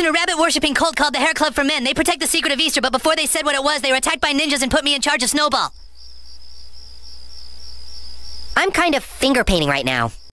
in a rabbit worshipping cult called the Hair Club for Men. They protect the secret of Easter, but before they said what it was, they were attacked by ninjas and put me in charge of Snowball. I'm kind of finger painting right now.